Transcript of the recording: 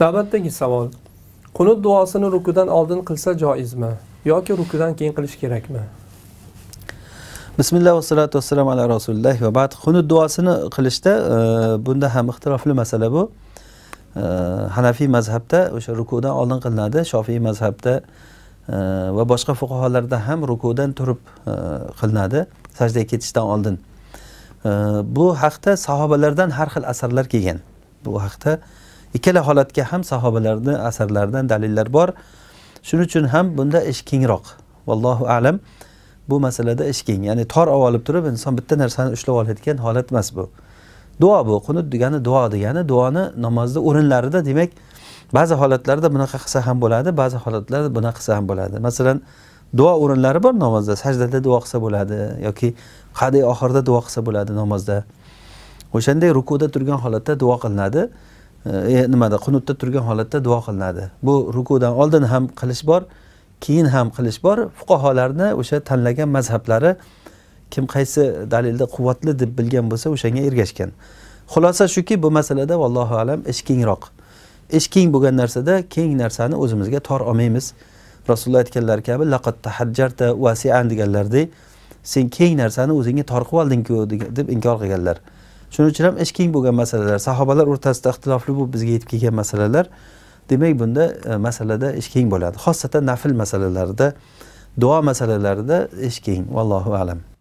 navbatdagi savol. Qunut duosini rukudan oldin qilsa joizmi yoki rukudan keyin qilish kerakmi? Bismillah vassalatu vassalam ala rasululloh va ba'd. Qunut duosini qilishda e, bunda ham ixtirofli masala bu. E, hanafiy mazhabda o'sha rukudan oldin qilinadi shofiy mazhabda e, va boshqa fuqarolarda ham rukudan turib e, qilinadi sajdaga ketishdan oldin. E, bu haqda sahobalardan har xil asarlar kelgan. Bu haqda ikkala holatga ham sahobalarni asarlaridan dalillar bor. Shuning uchun ham bunda ish kengroq. Vallohu alam. Bu masalada ish keng. Ya'ni tor olib turib inson bitta narsani ushlab olayotgan holat emas bu. Duo bu qunut degani duo degani duoni namozda o'rinlarida demak ba'zi holatlarda bunaqa qilsa ham bo'ladi ba'zi holatlarda bunaqa qilsa ham bo'ladi. Masalan duo o'rinlari bor namozda sajdada duo qilsa bo'ladi yoki qadiy oxirida duo qilsa bo'ladi namozda. O'shanday rukuda turgan holatda duo qilinadi. E, nimada? Qunutda turgan holatda duo qilinadi. Bu rukudan oldin ham qilish bor keyin ham qilish bor. Fuqarolarni o'sha tanlagan mazhablari kim qaysi dalilda quvvatli deb bilgan bo'lsa o'shanga ergashgan. Xulosa shuki bu masalada vallohu alam ish kengroq ish keng bo'lgan narsada keng narsani o'zimizga tor olmaymiz. Rasululloh aytganlar kabi laqat tahajjarta vasian deganlaridek sen keng narsani o'zingga tor qilib oldingku deb inkor qilganlar. Shuning uchun ham ish keng bo'lgan masalalar sahobalar o'rtasida ixtilofli bu bizga yetib kelgan masalalar demak bunda e, masalada ish keng bo'ladi. Xosatan nafl masalalarida duo masalalarida ish keng. Vallohu alam.